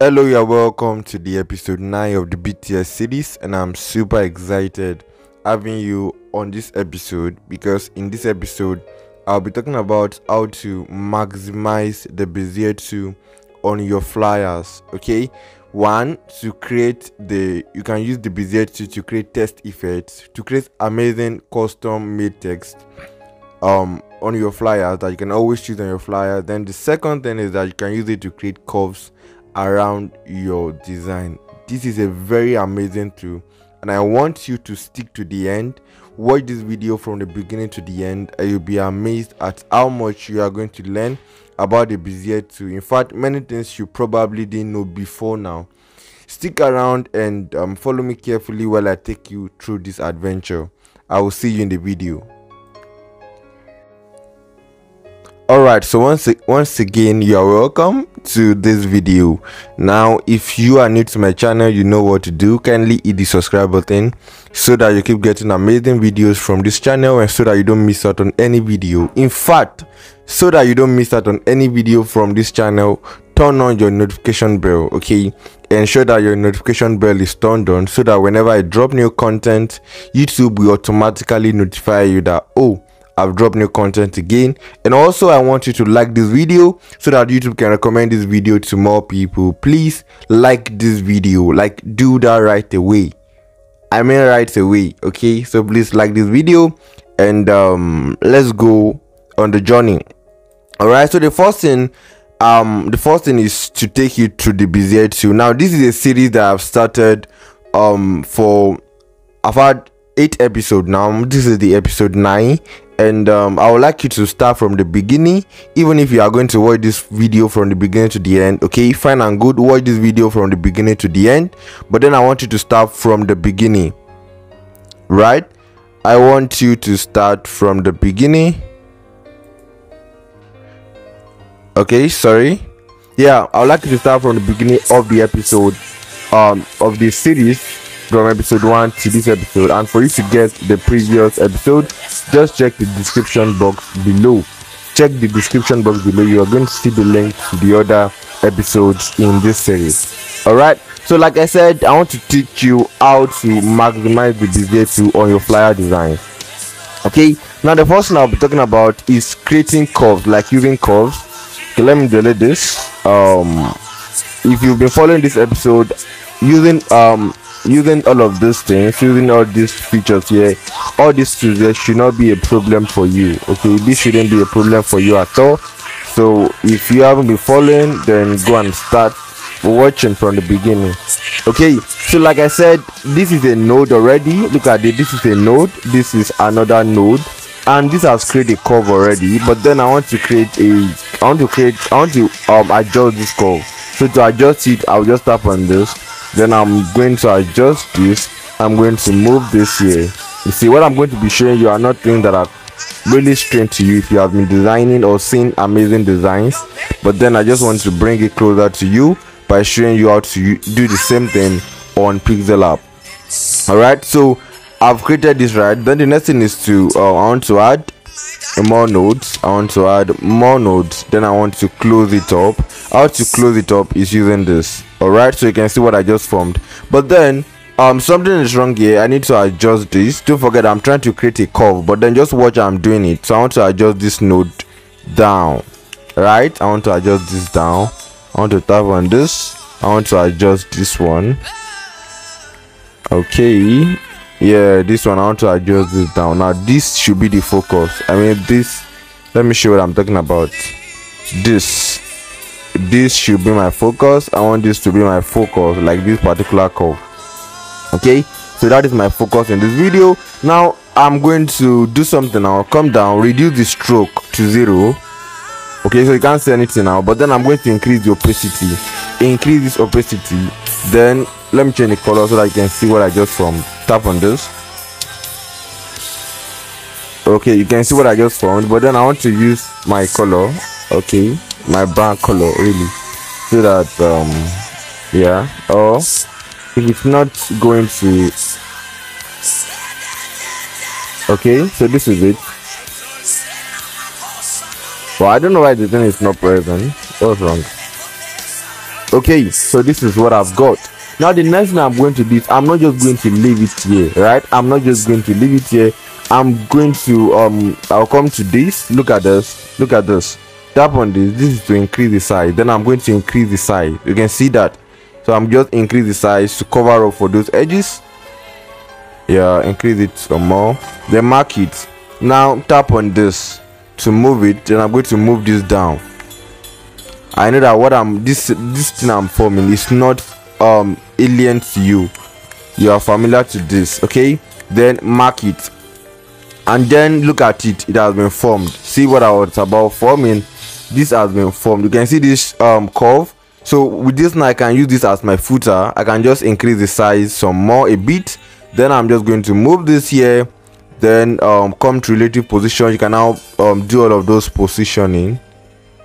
Hello, you're welcome to the episode 9 of the BTS series, and I'm super excited having you on this episode because in this episode, I'll be talking about how to maximize the Bezier tool on your flyers. Okay, one to create the you can use the Bezier tool to create text effects to create amazing custom made text um on your flyers that you can always choose on your flyer. Then the second thing is that you can use it to create curves around your design. This is a very amazing tool and I want you to stick to the end. Watch this video from the beginning to the end and you'll be amazed at how much you are going to learn about the Bezier tool. In fact, many things you probably didn't know before now. Stick around and um, follow me carefully while I take you through this adventure. I will see you in the video. All right so once once again you are welcome to this video. Now if you are new to my channel you know what to do. Kindly hit the subscribe button so that you keep getting amazing videos from this channel and so that you don't miss out on any video. In fact so that you don't miss out on any video from this channel turn on your notification bell okay? Ensure that your notification bell is turned on so that whenever i drop new content youtube will automatically notify you that oh I've dropped new content again. And also, I want you to like this video so that YouTube can recommend this video to more people. Please like this video, like do that right away. I mean, right away. Okay, so please like this video and um, let's go on the journey. All right, so the first thing um the first thing is to take you to the Bezier tool. Now, this is a series that I've started um for I've had eight episodes now. This is the episode nine, and um, I would like you to start from the beginning even if you are going to watch this video from the beginning to the end okay? Fine and good watch this video from the beginning to the end. But then I want you to start from the beginning right? I want you to start from the beginning. Okay sorry. Yeah I would like you to start from the beginning of the episode um of this series from episode 1 to this episode and for you to get the previous episode just check the description box below. Check the description box below. You are going to see the link to the other episodes in this series. All right so like i said i want to teach you how to maximize the tool on your flyer design. Okay? Now the first thing i'll be talking about is creating curves like using curves. Okay let me delete this. Um if you've been following this episode using um using all of these things using all these features here all these tools should not be a problem for you okay? This shouldn't be a problem for you at all. So if you haven't been following then go and start watching from the beginning okay? So like i said this is a node already. Look at it this is a node. This is another node. And this has created a curve already. But then i want to create a i want to create i want to um adjust this curve. So to adjust it i'll just tap on this then i'm going to adjust this. I'm going to move this here. You see what i'm going to be showing you are not things that are really strange to you. If you have been designing or seen amazing designs but then i just want to bring it closer to you by showing you how to do the same thing on Pixellab all right so i've created this right? Then the next thing is to uh, i want to add more nodes. I want to add more nodes. Then i want to close it up. How to close it up is using this all right so you can see what i just formed. But then um something is wrong here. I need to adjust this. Don't forget i'm trying to create a curve but then just watch i'm doing it. So i want to adjust this node down. Right? I want to adjust this down. I want to tap on this. I want to adjust this one. Okay. Yeah this one i want to adjust this down. Now this should be the focus. I mean this let me show what i'm talking about. This this should be my focus. I want this to be my focus like this particular curve okay? So that is my focus in this video. Now i'm going to do something now. Come down. Reduce the stroke to zero. Okay? So you can't see anything now but then i'm going to increase the opacity. Increase this opacity. Then let me change the color so that you can see what i just formed tap on this. Okay? You can see what i just formed but then i want to use my color. Okay my brown color really. So that um yeah. Or if it's not going to okay so this is it. Well i don't know why the thing is not present. What's wrong? Okay so this is what i've got. Now the next thing i'm going to do is i'm not just going to leave it here right? I'm not just going to leave it here. I'm going to um i'll come to this. Look at this. Look at this tap on this this is to increase the size. Then i'm going to increase the size. You can see that. So i'm just increase the size to cover up for those edges. Yeah increase it some more. Then mark it. Now tap on this to move it. Then i'm going to move this down. I know that what i'm this this thing i'm forming is not um alien to you. You are familiar to this okay? Then mark it. And then look at it. It has been formed. See what i was about forming this has been formed. You can see this um curve. So with this now i can use this as my footer. I can just increase the size some more a bit. Then i'm just going to move this here. Then um come to relative position you can now um do all of those positioning.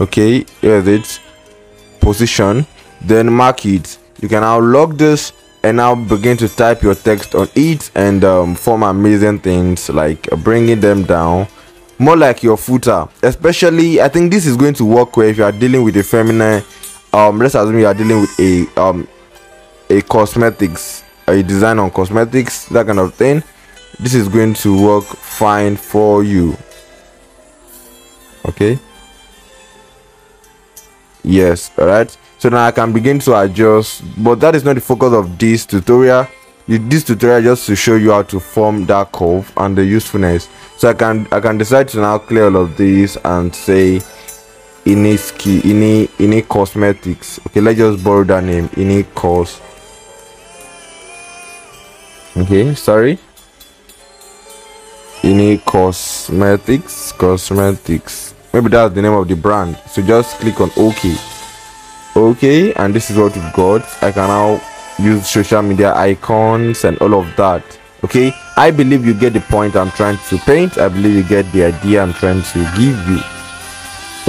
Okay here's it? Position. Then mark it. You can now lock this and now begin to type your text on it and um, form amazing things like bringing them down more like your footer. Especially i think this is going to work well if you are dealing with a feminine um let's assume you are dealing with a um a cosmetics a design on cosmetics that kind of thing this is going to work fine for you. Okay? Yes all right so now i can begin to adjust but that is not the focus of this tutorial this tutorial just to show you how to form that curve and the usefulness. So i can i can decide to now clear all of this and say ini ski ini ini cosmetics. Okay let's just borrow that name ini cos okay sorry. Ini cosmetics cosmetics. Maybe that's the name of the brand. So just click on ok. Okay and this is what we've got. I can now use social media icons and all of that okay? I believe you get the point i'm trying to paint. I believe you get the idea i'm trying to give you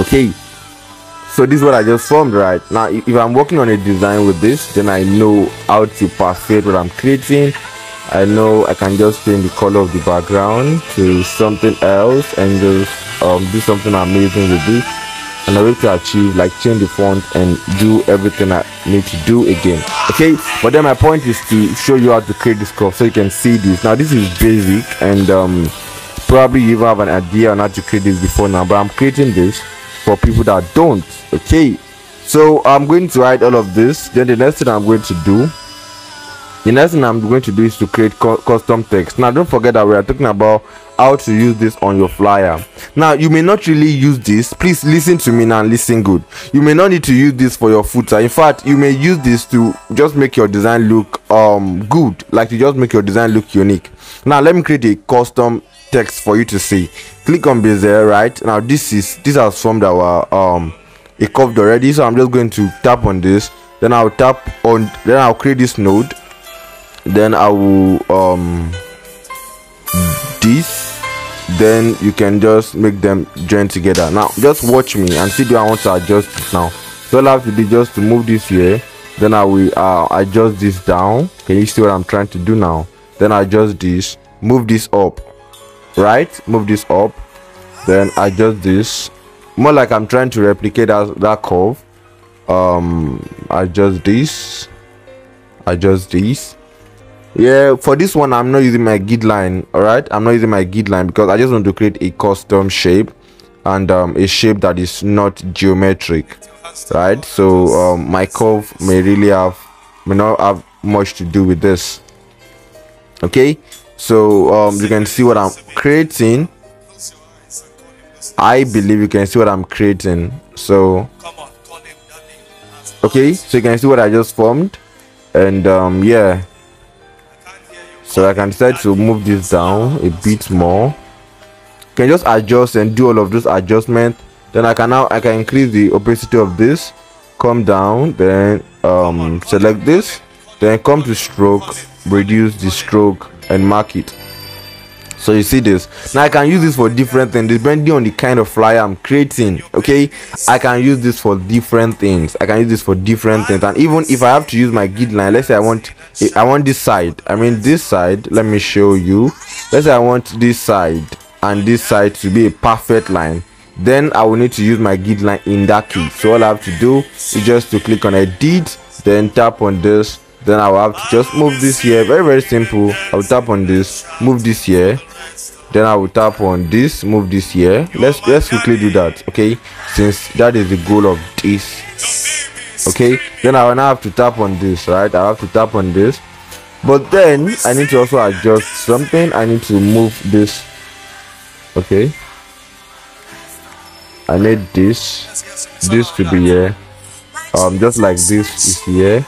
okay? So this is what i just formed right? Now if i'm working on a design with this then i know how to perfect what i'm creating. I know I can just change the color of the background to something else and just um, do something amazing with this and I'm to achieve like change the font and do everything I need to do again. Okay? But then my point is to show you how to create this curve so you can see this. Now this is basic and um, probably you have an idea on how to create this before now. But I'm creating this for people that don't. Okay? So I'm going to write all of this. Then the next thing I'm going to do the next thing i'm going to do is to create cu custom text. Now don't forget that we are talking about how to use this on your flyer. Now you may not really use this. Please listen to me now listen good. You may not need to use this for your footer. In fact you may use this to just make your design look um good. Like to just make your design look unique. Now let me create a custom text for you to see. Click on bezier right? Now this is this has formed our um a curved already. So i'm just going to tap on this. Then i'll tap on then i'll create this node. Then i will um this then you can just make them join together. Now just watch me and see do i want to adjust it now. So all i have to do just to move this here. Then i will uh, adjust this down. Can you see what i'm trying to do now? Then adjust this. Move this up. Right? Move this up. Then adjust this. More like i'm trying to replicate that, that curve. Um adjust this. Adjust this yeah for this one i'm not using my grid line all right i'm not using my grid line because i just want to create a custom shape and um, a shape that is not geometric right? So um, my curve may really have may not have much to do with this okay? So um, you can see what i'm creating. I believe you can see what i'm creating. So okay? So you can see what i just formed and um yeah so I can decide to move this down a bit more. Can just adjust and do all of those adjustments. Then I can now I can increase the opacity of this. Come down then um select this. Then come to stroke reduce the stroke and mark it so you see this. Now i can use this for different things depending on the kind of flyer i'm creating okay? I can use this for different things. I can use this for different things. And even if i have to use my grid line let's say i want i want this side. I mean this side let me show you. Let's say i want this side and this side to be a perfect line. Then i will need to use my grid line in that case so all i have to do is just to click on edit then tap on this then i will have to just move this here. Very very simple. I will tap on this move this here. Then i will tap on this move this here. Let's let's quickly do that okay? Since that is the goal of this okay? Then i will now have to tap on this right? I have to tap on this. But then i need to also adjust something. I need to move this okay? I need this this to be here. Um just like this is here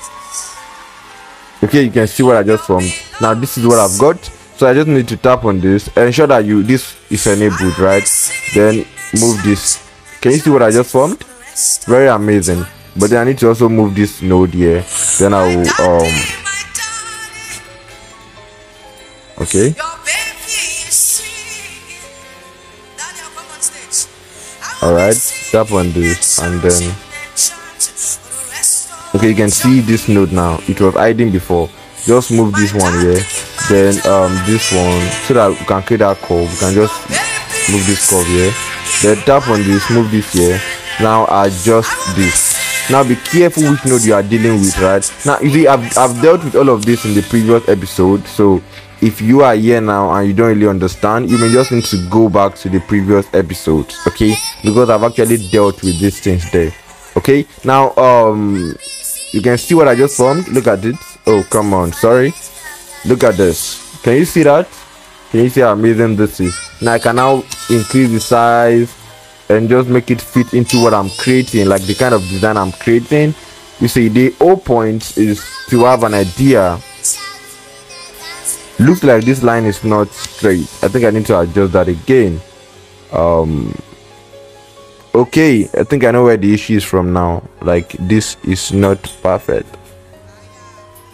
okay you can see what i just formed. Now this is what i've got. So i just need to tap on this. Ensure that you this is enabled right? Then move this. Can you see what i just formed? Very amazing. But then I need to also move this node here. Then I will um okay. All right. Tap on this and then okay you can see this node now. It was hiding before. Just move this one here. Then um this one so that we can create that curve. We can just move this curve here. Then tap on this move this here. Now adjust this. Now be careful which node you are dealing with right? Now you see I've, I've dealt with all of this in the previous episode. So if you are here now and you don't really understand you may just need to go back to the previous episodes okay? Because i've actually dealt with these things there okay? Now um you can see what i just formed look at it oh come on sorry look at this can you see that can you see how amazing this is now i can now increase the size and just make it fit into what I'm creating, like the kind of design I'm creating. You see, the whole point is to have an idea. Looks like this line is not straight. I think I need to adjust that again. Um, okay, I think I know where the issue is from now. Like this is not perfect.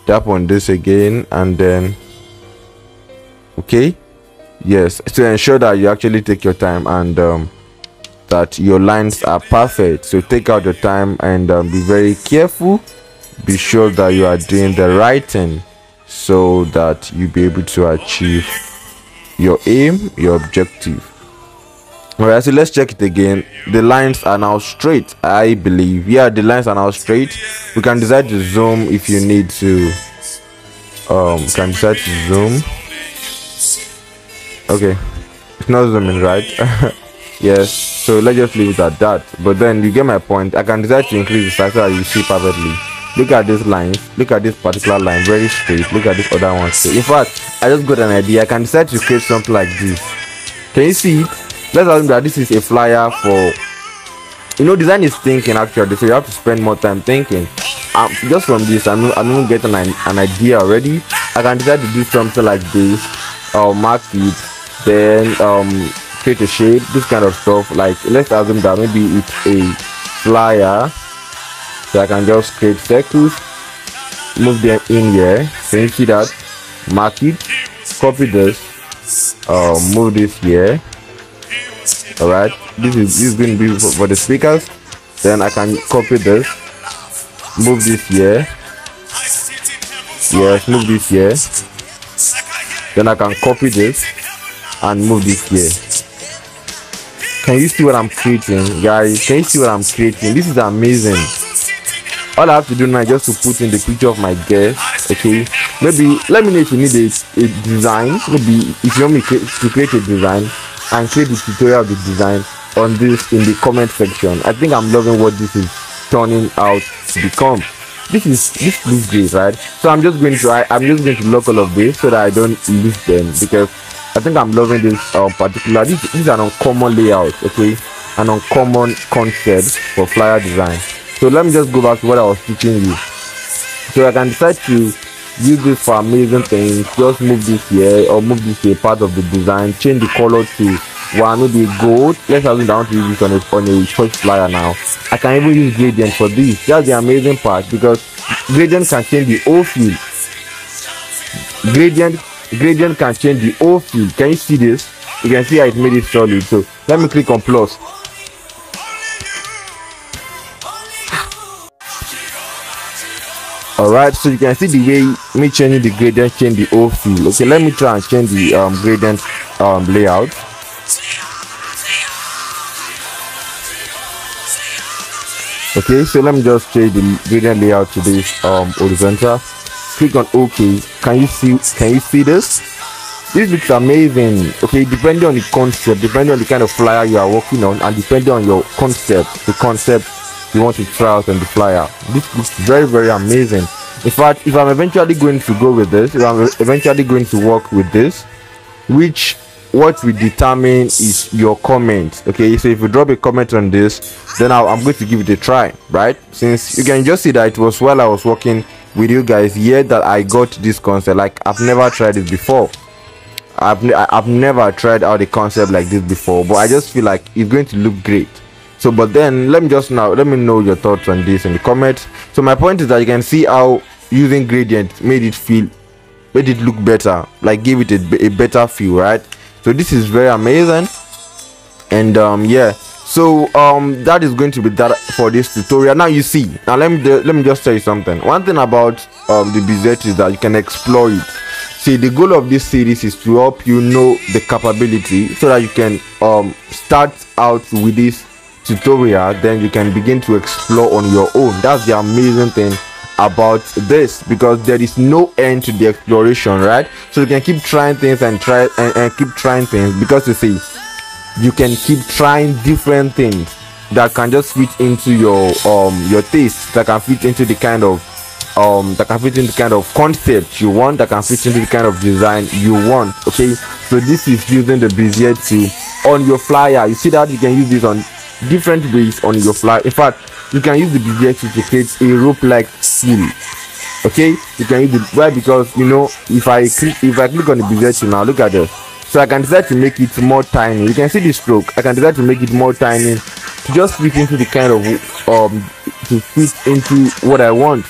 Tap on this again and then okay yes to ensure that you actually take your time and um, that your lines are perfect so take out your time and um, be very careful be sure that you are doing the right thing so that you be able to achieve your aim your objective all right so let's check it again. The lines are now straight i believe. Yeah the lines are now straight. We can decide to zoom if you need to um can decide to zoom. Okay it's not zooming right? Yes so let's just leave it at that. But then you get my point. I can decide to increase the size so you see perfectly. Look at these lines. look at this particular line very straight. Look at this other one in fact i just got an idea. I can decide to create something like this. Can you see it let's assume that this is a flyer for you know design is thinking actually so you have to spend more time thinking. Um, just from this i'm i'm getting an, an idea already. I can decide to do something like this or mark it then um create a shape this kind of stuff. Like let's assume that maybe it's a flyer so i can just create circles move them in here. Can you see that? Mark it copy this uh, move this here all right? This is this is going to be for, for the speakers. Then i can copy this. Move this here. Yes move this here. Then i can copy this and move this here. Can you see what i'm creating guys? Can you see what i'm creating? This is amazing. All i have to do now is just to put in the picture of my guest okay? Maybe let me know if you need a, a design. Maybe if you want me to create a design and create the tutorial the design on this in the comment section i think i'm loving what this is turning out to become this is this looks great right so i'm just going to I, i'm just going to lock all of this so that i don't lose them because I think I'm loving this uh, particular. This, this is an uncommon layout, okay, an uncommon concept for flyer design. So let me just go back to what I was teaching you. So I can decide to use this for amazing things. Just move this here or move this here part of the design. Change the color to one maybe gold. Let's assume I want to use this on a on a church flyer now. I can even use gradient for this. That's the amazing part because gradient can change the whole field. Gradient gradient can change the whole field can you see this you can see how it made it solid so let me click on plus right so you can see the way me changing the gradient change the whole field. Okay let me try and change the um, gradient um, layout. Okay so let me just change the gradient layout to this um horizontal. Click on ok. Can you see can you see this? This looks amazing. Okay depending on the concept depending on the kind of flyer you are working on and depending on your concept the concept you want to try out on the flyer. This looks very very amazing in fact if i'm eventually going to go with this if i'm eventually going to work with this which what we determine is your comment okay? So if you drop a comment on this then i am going to give it a try right? Since you can just see that it was while i was working with you guys here that i got this concept. Like i've never tried it before. I've i've never tried out a concept like this before but i just feel like it's going to look great. So but then let me just now let me know your thoughts on this in the comments. So my point is that you can see how using gradient made it feel made it look better like give it a, a better feel right? So this is very amazing. And um yeah so um that is going to be that for this tutorial. Now you see now let me let me just tell you something. One thing about um the Bezier is that you can explore it. See the goal of this series is to help you know the capability so that you can um start out with this tutorial. Then you can begin to explore on your own. That's the amazing thing about this because there is no end to the exploration right? So you can keep trying things and try and, and keep trying things because you see you can keep trying different things that can just fit into your um your taste that can fit into the kind of um that can fit into the kind of concept you want that can fit into the kind of design you want okay? So this is using the bezier tool on your flyer. You see that you can use this on different ways on your flyer. In fact you can use the Bezier to create a rope-like seal okay? You can use it why? Because you know if i click if i click on the Bezier now look at this so i can decide to make it more tiny. You can see the stroke. I can decide to make it more tiny to just fit into the kind of um to fit into what i want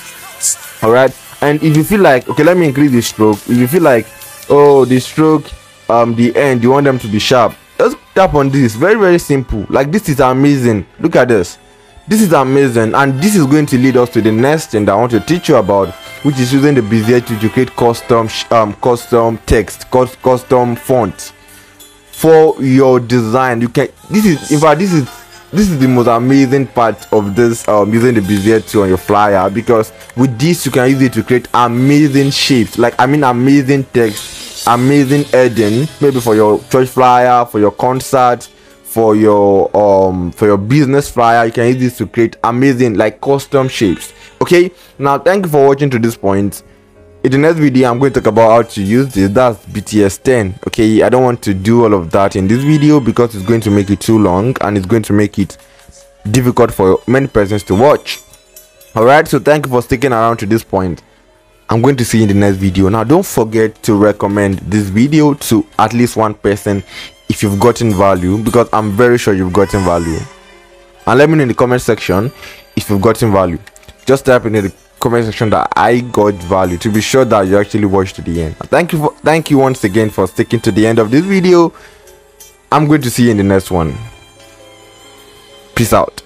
all right and if you feel like okay let me increase the stroke. If you feel like oh the stroke um the end you want them to be sharp just tap on this. Very very simple. Like this is amazing. Look at this this is amazing and this is going to lead us to the next thing that i want to teach you about which is using the bezier to create custom um custom text custom font for your design. You can this is in fact this is this is the most amazing part of this um using the bezier tool on your flyer because with this you can use it to create amazing shapes like i mean amazing text amazing heading maybe for your church flyer for your concert for your um for your business flyer you can use this to create amazing like custom shapes. Okay? Now thank you for watching to this point. In the next video i'm going to talk about how to use this. That's bts 10 okay? I don't want to do all of that in this video because it's going to make it too long and it's going to make it difficult for many persons to watch. All right so thank you for sticking around to this point i'm going to see you in the next video. Now don't forget to recommend this video to at least one person if you've gotten value because i'm very sure you've gotten value. And let me know in the comment section if you've gotten value. Just type in the comment section that i got value to be sure that you actually watched to the end. Thank you for thank you once again for sticking to the end of this video. I'm going to see you in the next one. Peace out